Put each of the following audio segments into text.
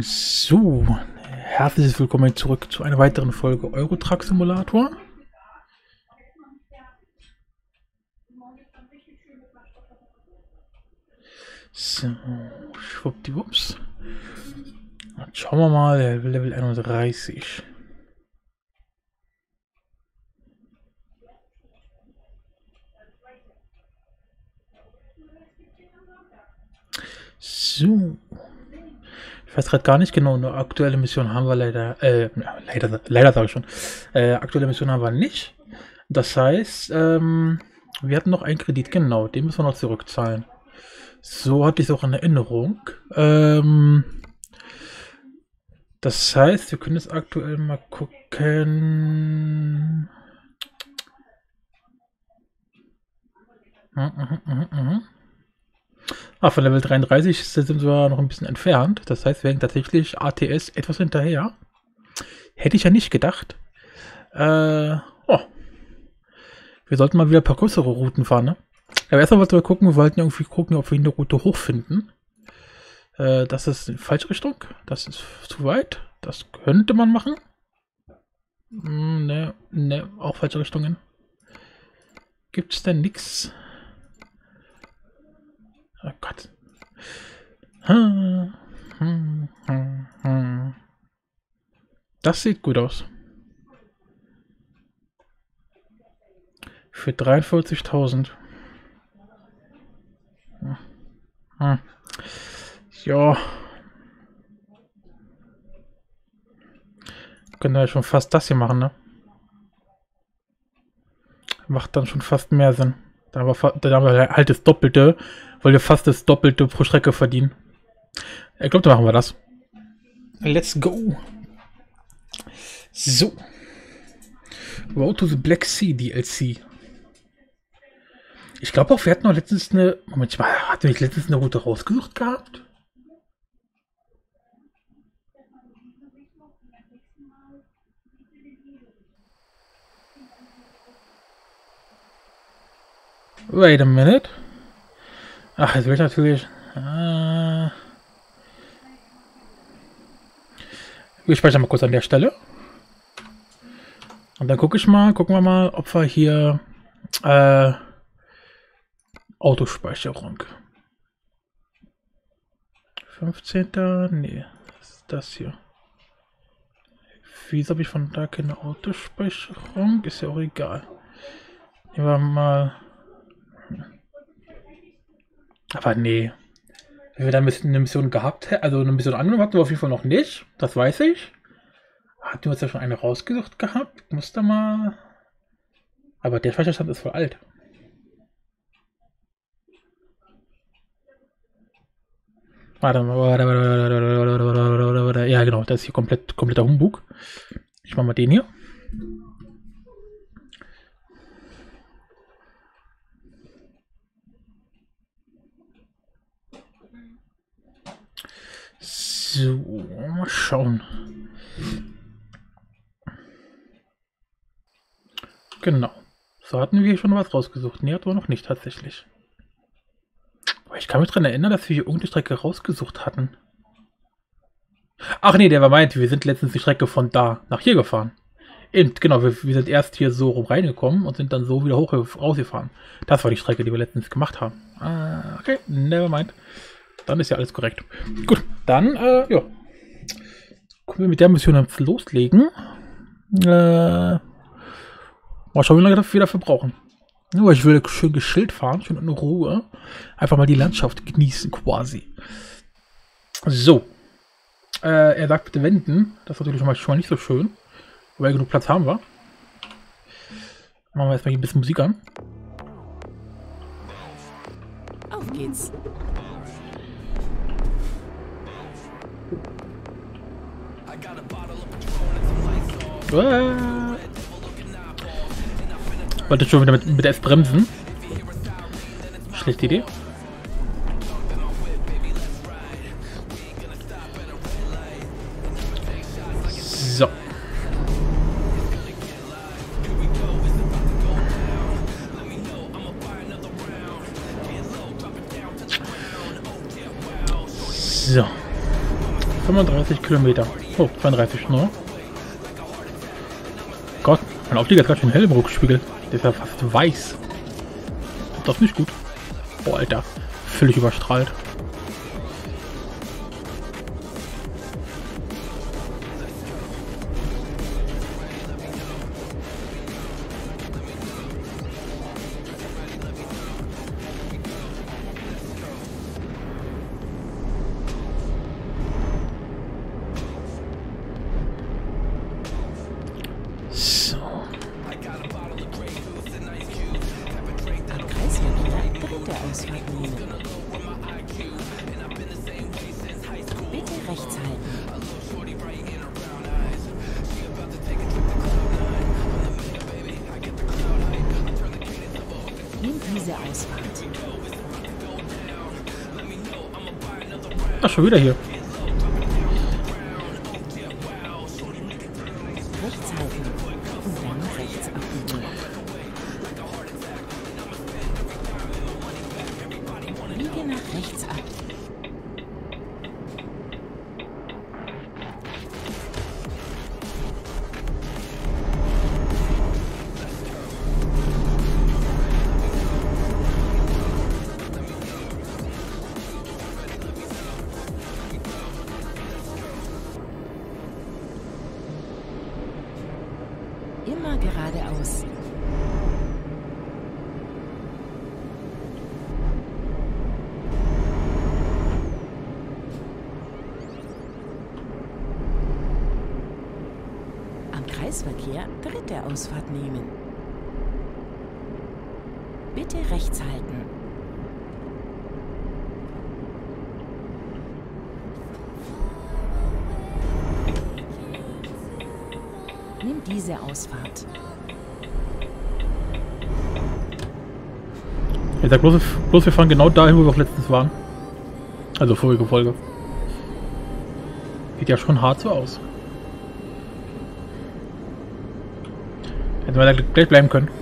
So, herzlich willkommen zurück zu einer weiteren Folge Eurotruck Simulator. So, schwuppdiwupps. Dann schauen wir mal, Level 31. So. Ich weiß gerade gar nicht genau, eine aktuelle Mission haben wir leider, äh, leider, leider sage ich schon, äh, aktuelle Mission haben wir nicht. Das heißt, ähm, wir hatten noch einen Kredit, genau, den müssen wir noch zurückzahlen. So hatte ich es auch in Erinnerung. Ähm, das heißt, wir können jetzt aktuell mal gucken. Mhm, mhm, mhm, mhm. Ah, von Level 33 sind wir noch ein bisschen entfernt. Das heißt, wir hängen tatsächlich ATS etwas hinterher. Hätte ich ja nicht gedacht. Äh, oh. Wir sollten mal wieder ein paar größere Routen fahren, ne? Aber erstmal wollten wir gucken, wir wollten irgendwie gucken, ob wir eine Route hochfinden. Äh, das ist in falsche Richtung. Das ist zu weit. Das könnte man machen. Hm, ne, ne, auch falsche Richtungen. Gibt es denn nichts? Oh Gott. Das sieht gut aus. Für 43.000. Hm. Ja. Können wir ja schon fast das hier machen, ne? Macht dann schon fast mehr Sinn. Da haben wir, da haben wir halt das Doppelte, weil wir fast das Doppelte pro Strecke verdienen. Ich glaube, da machen wir das. Let's go. So. Road to the Black Sea DLC. Ich glaube auch, wir hatten noch letztens eine. Moment hatten wir nicht letztens eine Route rausgesucht gehabt? Wait a minute. Ach, jetzt will ich natürlich... Äh, wir speichern mal kurz an der Stelle. Und dann gucke ich mal, gucken wir mal, ob wir hier äh, Autospeicherung. 15. Nee, das ist das hier. Wieso habe ich von da keine Autospeicherung? Ist ja auch egal. Nehmen wir mal aber nee. Wenn wir dann eine Mission gehabt hätten, also eine Mission angenommen hatten wir auf jeden Fall noch nicht. Das weiß ich. Hatten wir uns ja schon eine rausgesucht gehabt? Ich muss da mal. Aber der Speicherstand ist voll alt. Warte mal, warte, warte, warte, warte, Ja, genau, das ist hier komplett, kompletter Humbug. Ich mach mal den hier. So, mal schauen. Genau. So hatten wir schon was rausgesucht. Nee, aber noch nicht tatsächlich. Aber ich kann mich daran erinnern, dass wir hier irgendeine Strecke rausgesucht hatten. Ach nee, der war meint, wir sind letztens die Strecke von da nach hier gefahren. Eben, genau, wir, wir, sind erst hier so rum reingekommen und sind dann so wieder hoch rausgefahren. Das war die Strecke, die wir letztens gemacht haben. Ah, okay, never mind. Dann ist ja alles korrekt. Gut, dann, äh, ja. Können wir mit der Mission jetzt loslegen. Äh, mal schauen, wie lange wir dafür brauchen. Nur ich will schön geschillt fahren, schön in Ruhe. Einfach mal die Landschaft genießen, quasi. So. Äh, er sagt bitte wenden. Das ist natürlich schon mal, schon mal nicht so schön. Weil genug Platz haben wir. Machen wir erstmal hier ein bisschen Musik an. Auf geht's. Wollte schon wieder mit, mit F bremsen. Schlechte Idee. So. So. 35 Kilometer. Oh, 32 nur. Gott, mein Auflieger ist ganz schön hell im Rückspiegel. Der ist ja fast weiß. Das ist nicht gut. Boah, Alter. Völlig überstrahlt. Ach, schon wieder hier. Am Kreisverkehr dritte Ausfahrt nehmen. Bitte rechts halten. Nimm diese Ausfahrt. Ich sag bloß, bloß, wir fahren genau dahin, wo wir auch letztens waren. Also vorige Folge. Sieht ja schon hart so aus. Hätten wir da gleich bleiben können.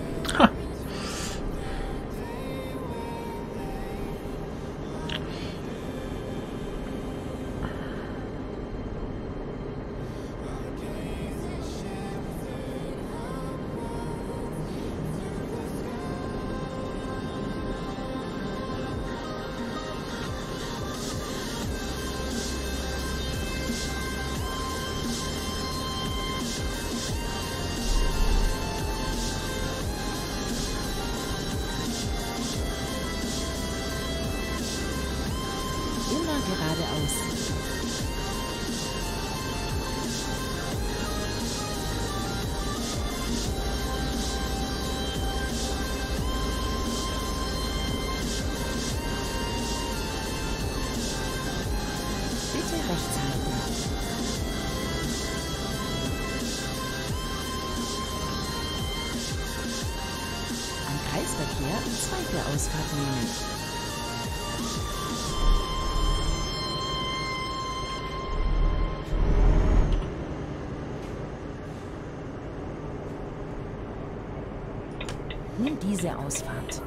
Nimm diese Ausfahrt.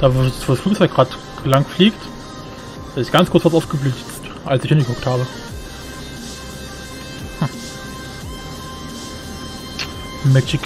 Da, wo das Flugzeug gerade lang fliegt, ist ganz kurz was aufgeblitzt, als ich hingeguckt habe. Hm. Magic.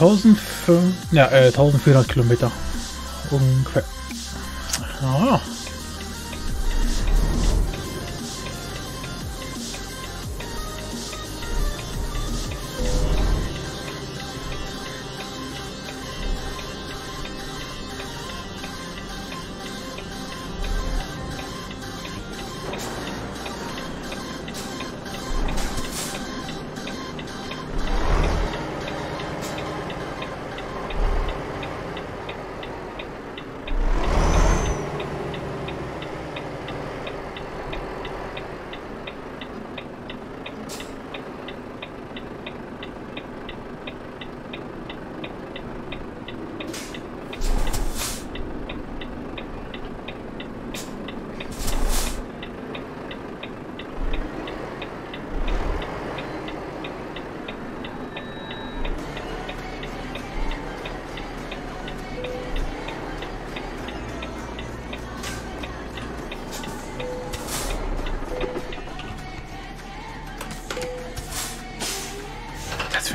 1500, ja, äh, 1400 Kilometer. Ungefähr.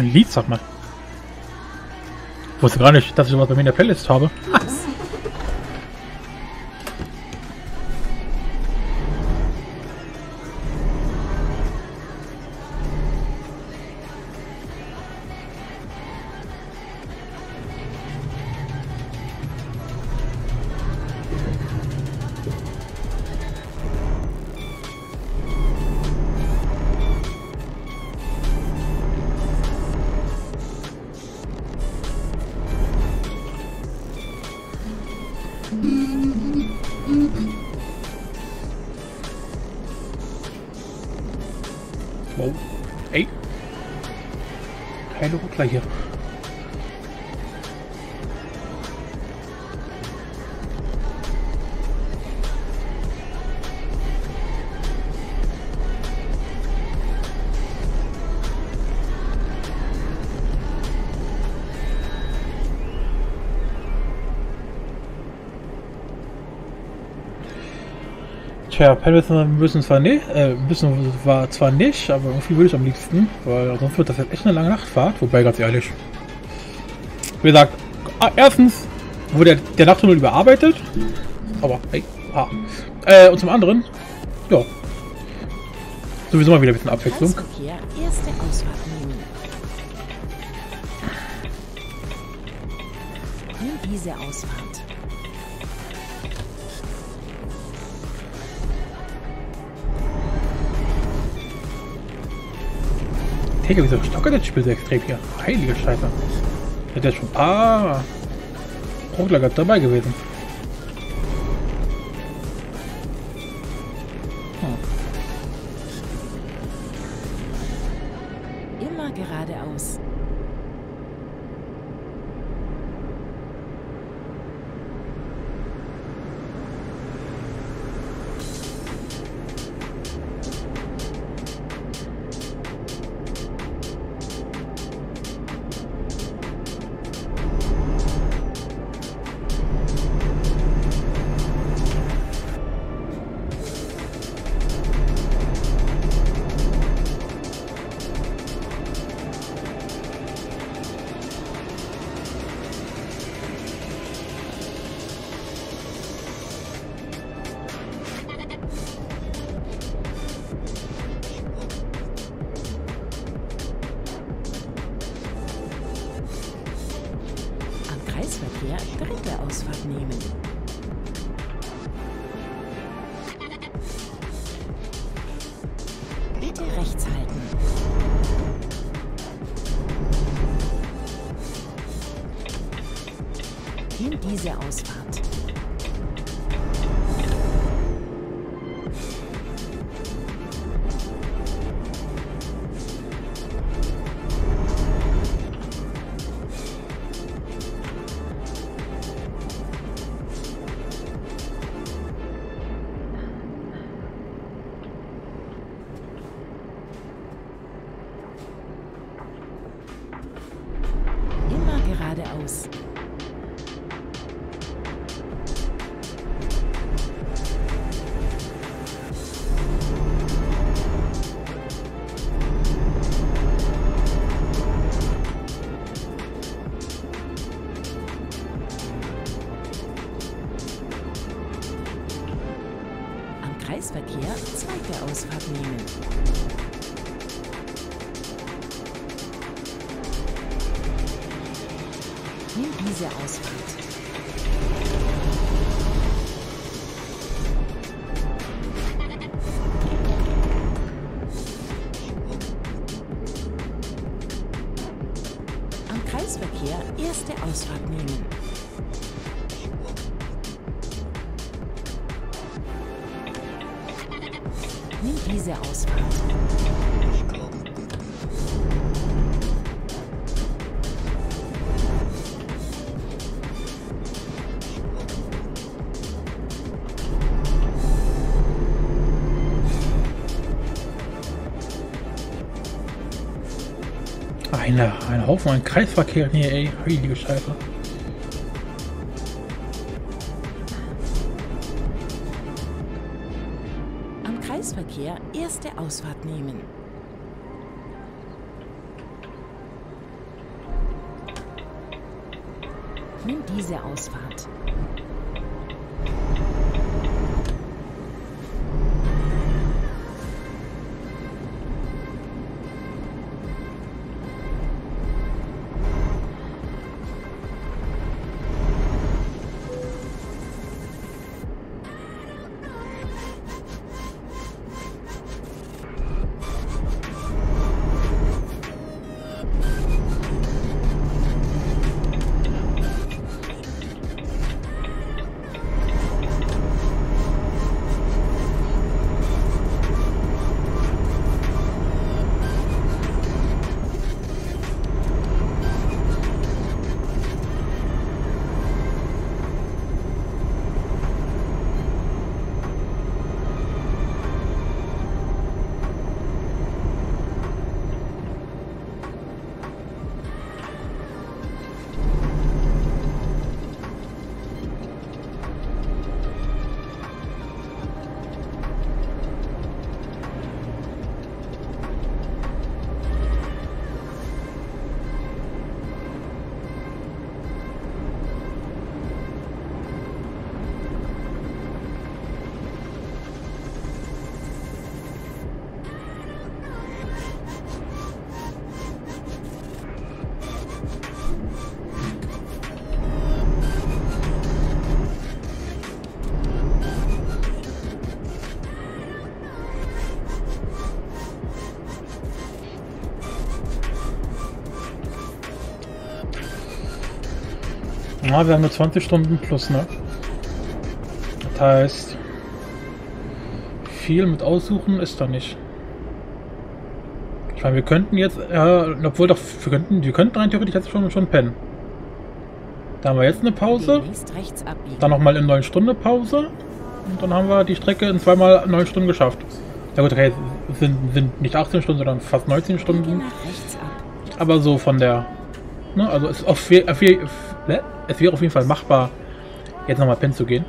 Ein Lied, sag mal. Ich wusste gar nicht, dass ich sowas bei mir in der Playlist habe. Wow. Ey. Keine Ruckler hier. Tja, Pennen müssen zwar nicht, äh, müssen war zwar nicht, aber irgendwie würde ich am liebsten, weil sonst wird das jetzt echt eine lange Nachtfahrt. Wobei, ganz ehrlich, wie gesagt, ah, erstens wurde der, der Nachttunnel überarbeitet, aber hey, ah. äh, und zum anderen, ja, sowieso mal wieder ein bisschen Abwechslung. Diese Ausfahrt. Digga, wieso stockert das Spiel so extrem hier? Heilige Scheiße. Hätte ja schon ein paar gerade dabei gewesen. Nimm diese Eine, ein Haufen an Kreisverkehr hier, ey. Heilige Scheiße. Am Kreisverkehr erste Ausfahrt nehmen. Nimm diese Ausfahrt. Ja, wir haben nur 20 Stunden plus, ne? Das heißt, viel mit aussuchen ist da nicht. Ich meine, wir könnten jetzt, ja, obwohl doch, wir könnten, wir könnten rein theoretisch jetzt schon, schon pennen. Da haben wir jetzt eine Pause, dann nochmal in 9 Stunden Pause und dann haben wir die Strecke in zweimal 9 Stunden geschafft. Ja gut, okay, sind, sind nicht 18 Stunden, sondern fast 19 Biege Stunden. Aber so von der. Ne, also es, auf, auf, ne? es wäre auf jeden Fall machbar, jetzt nochmal pennen zu gehen.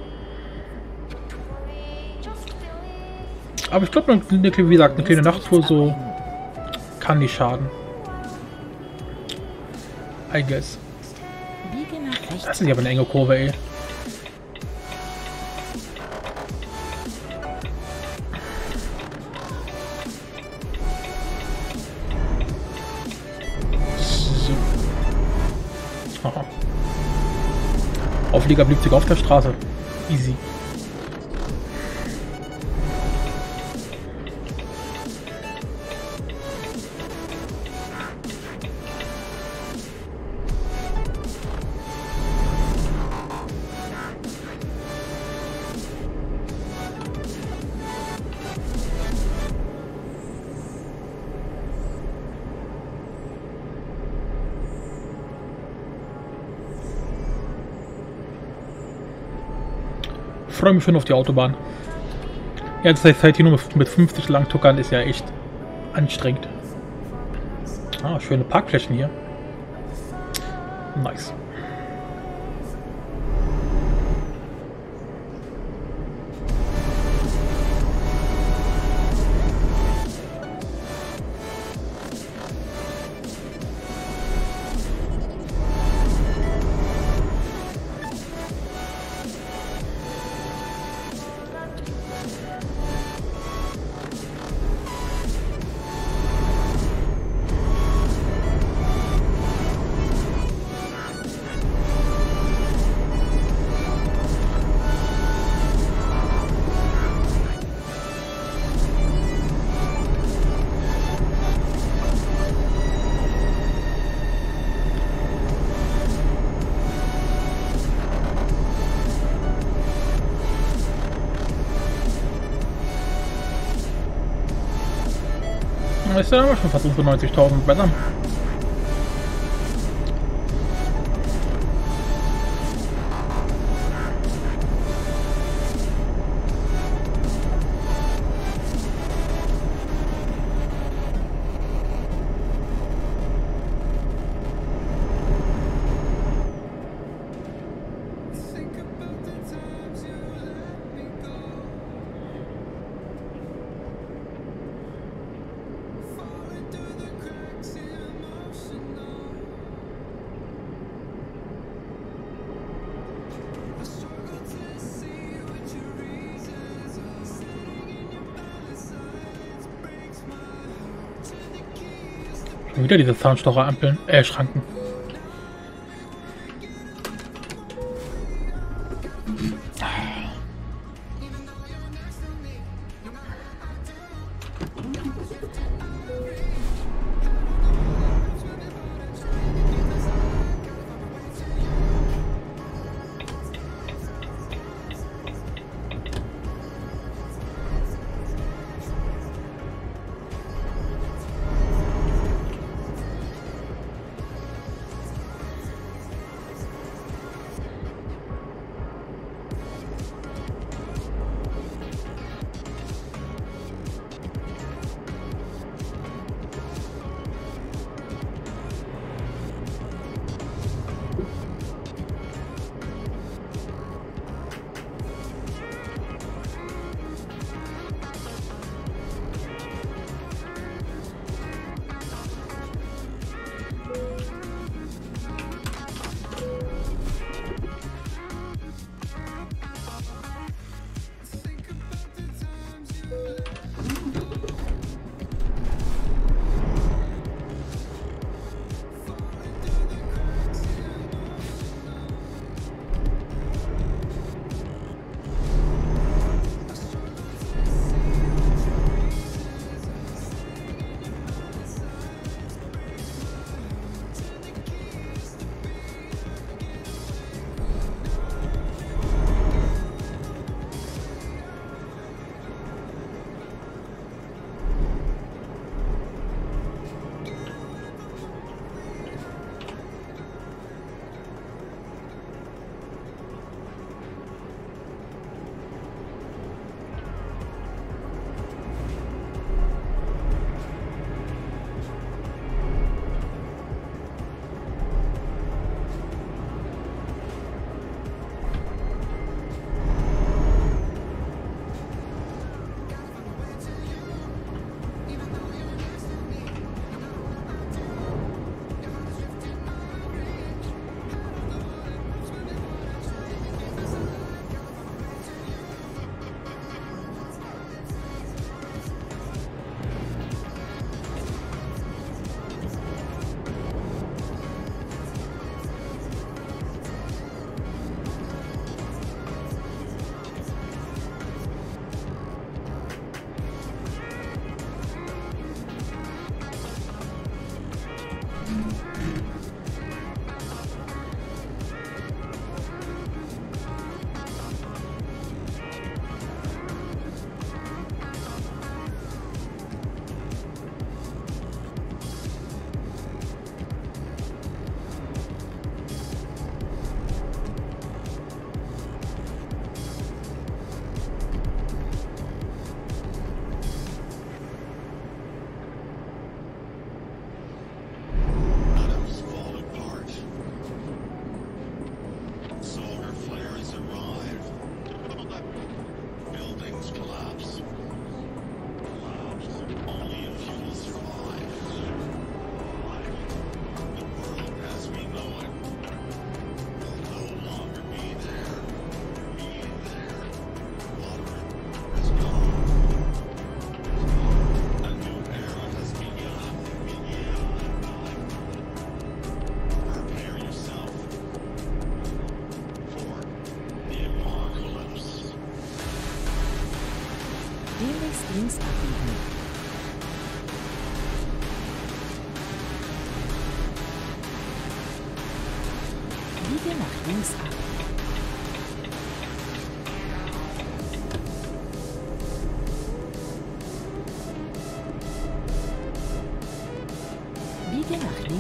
Aber ich glaube, wie gesagt, eine kleine Nachttour so kann nicht schaden. I guess. Das ist ja aber eine enge Kurve, ey. Auflieger blieb sich auf der Straße. Easy. Freue mich schon auf die Autobahn. Ja, das heißt, halt hier nur mit- mit 50 lang tuckern ist ja echt anstrengend. Ah, schöne Parkflächen hier. Nice. Ist ja aber schon fast 90.000 besser. Wieder diese Zahnstocherampeln, äh, Schranken.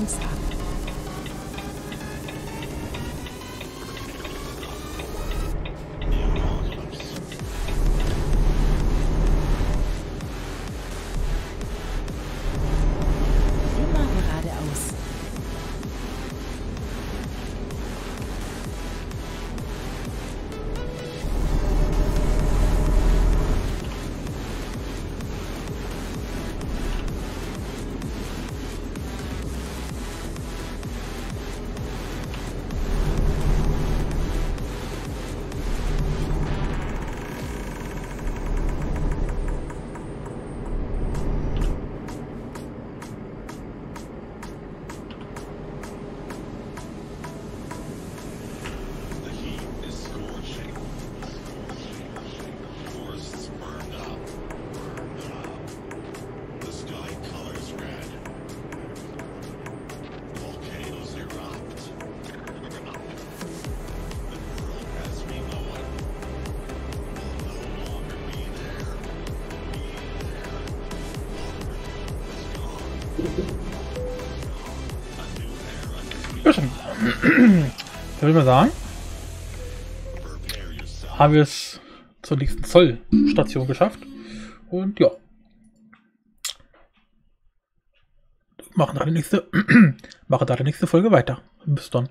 Stop. Würde ich mal sagen, haben wir es zur nächsten Zollstation geschafft. Und ja. Machen da die nächste, mache da die nächste Folge weiter. Bis dann.